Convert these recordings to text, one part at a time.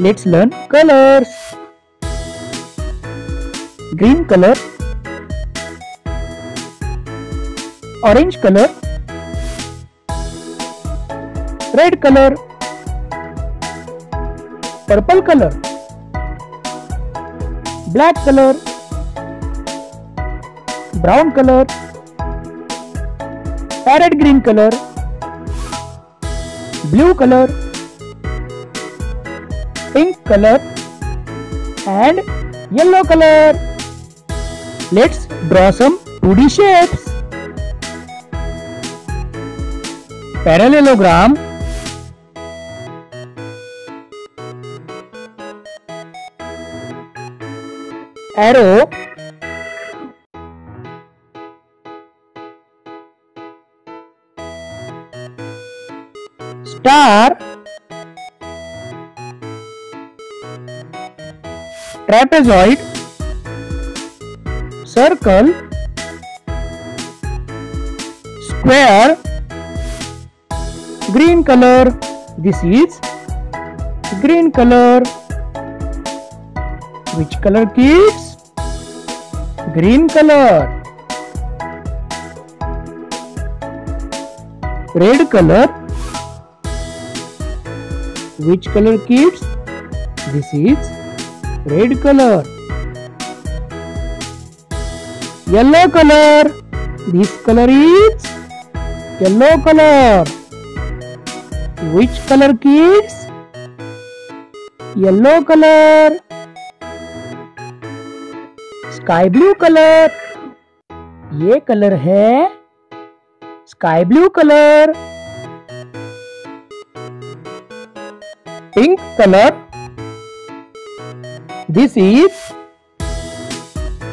Let's learn colors. Green color, orange color, red color, purple color, black color, brown color, parrot green color, blue color, pink color and yellow color. Let's draw some 2D shapes. Parallelogram arrow star trapezoid circle square. Green color this is green color. Which color kids? Green color. Red color. Which color kids? This is red color yellow color this color is yellow color which color kids yellow color sky blue colour ये colour है sky blue colour pink colour this is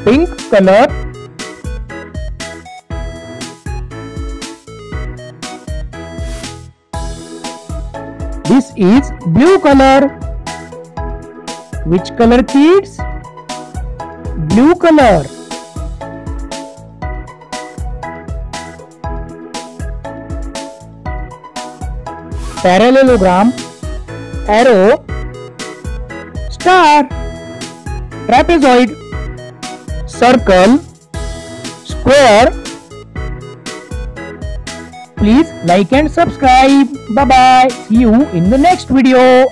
pink colour this is blue colour which color kids blue color parallelogram arrow star trapezoid circle square. Please like and subscribe. Bye bye see you in the next video